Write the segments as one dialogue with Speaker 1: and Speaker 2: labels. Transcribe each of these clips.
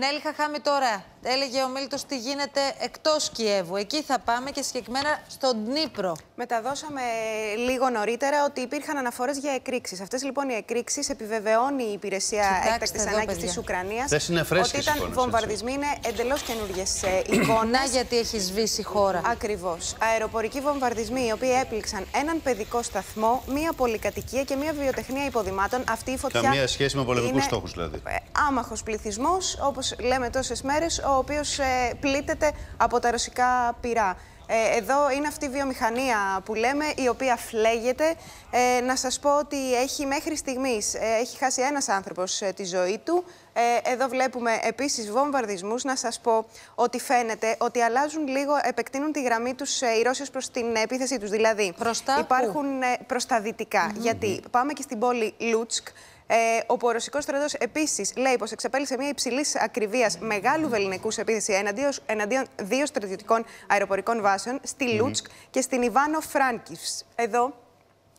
Speaker 1: Νέλη Χαχάμι τώρα, έλεγε ο Μίλτος τι γίνεται εκτός Κιέβου. Εκεί θα πάμε και συγκεκριμένα στον Νύπρο.
Speaker 2: Μεταδώσαμε λίγο νωρίτερα ότι υπήρχαν αναφορές για εκρήξεις. Αυτές λοιπόν οι εκρήξεις επιβεβαιώνει η υπηρεσία έκτακτης ανάγκης της Ουκρανίας ότι ήταν βομβαρδισμοί, είναι εντελώς καινούργιες ε, εικόνες.
Speaker 1: Να γιατί έχει σβήσει η χώρα.
Speaker 2: Ακριβώς. Αεροπορικοί βομβαρδισμοί οι οποίοι έπληξαν έναν παιδικό σταθμό, μία πολυκατοικία και μία βιοτεχνία υποδημάτων. Αυτή η φωτιά
Speaker 3: Καμία σχέση με πολεμικούς στόχους δηλαδή.
Speaker 2: Ε, άμαχος πληθυσμός, όπως λέμε τόσες μέρες, ο οποίος ε, πλήττεται από τα ρωσικά πυρά. Ε, εδώ είναι αυτή η βιομηχανία που λέμε, η οποία φλέγεται. Ε, να σας πω ότι έχει μέχρι στιγμής, ε, έχει χάσει ένας άνθρωπος τη ζωή του. εδώ βλέπουμε επίσης βομβαρδισμούς. Να σας πω ότι φαίνεται ότι αλλάζουν λίγο, επεκτείνουν τη γραμμή τους οι Ρώσοι προς την επίθεσή τους. Δηλαδή, υπάρχουν προς τα δυτικά. Γιατί πάμε και στην πόλη Λούτσκ, ε, ο Ρωσικός στρατός επίσης λέει πως εξαπέλυσε μια υψηλή ακριβίας μεγάλου βεληνεκούς επίθεση εναντίον, εναντίον δύο στρατιωτικών αεροπορικών βάσεων στη Λούτσκ και στην Ιβάνο Φρανκίβσκ. Εδώ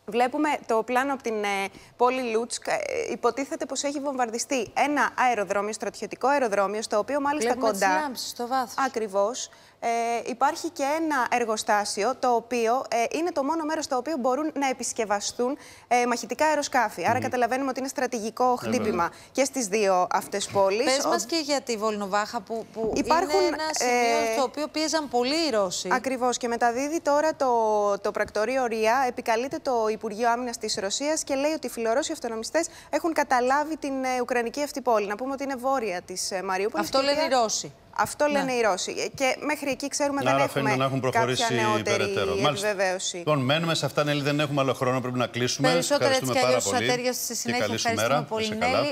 Speaker 2: Βλέπουμε το πλάνο από την ε, πόλη Λούτσκ. Ε, υποτίθεται πως έχει βομβαρδιστεί ένα αεροδρόμιο, στρατιωτικό αεροδρόμιο, στο οποίο μάλιστα
Speaker 1: Βλέπουμε
Speaker 2: κοντά.
Speaker 1: Τις λάμψεις, στο βάθος.
Speaker 2: Ακριβώς. Ε, υπάρχει και ένα εργοστάσιο, το οποίο ε, είναι το μόνο μέρος στο οποίο μπορούν να επισκευαστούν ε, μαχητικά αεροσκάφη. Άρα καταλαβαίνουμε ότι είναι στρατηγικό χτύπημα και στις δύο αυτές πόλεις.
Speaker 1: Πες μας και για τη Βολνοβάχα που, που Υπάρχουν, είναι ένα σημείο στο οποίο πίεζαν πολύ οι Ρώσοι.
Speaker 2: Ακριβώς και μεταδίδει τώρα το, το πρακτορείο ΡΙΑ, επικαλείται το Υπουργείο Άμυνας της Ρωσίας και λέει ότι οι φιλορώσοι αυτονομιστές έχουν καταλάβει την Ουκρανική αυτή πόλη. Να πούμε ότι είναι βόρεια της Μαριούπολης.
Speaker 1: Αυτό λένε οι Ρώσοι.
Speaker 2: Αυτό λένε ναι. οι Ρώσοι. Και μέχρι εκεί ξέρουμε δεν έχουμε
Speaker 3: να έχουν προχωρήσει
Speaker 2: κάποια επιβεβαίωση.
Speaker 3: Λοιπόν, μένουμε σε αυτά, Νέλη, δεν έχουμε άλλο χρόνο, πρέπει να κλείσουμε.
Speaker 1: Περισσότερα έτσι κι αλλιώς ατέρια στη συνέχεια. Ευχαριστούμε πολύ, Νέλη.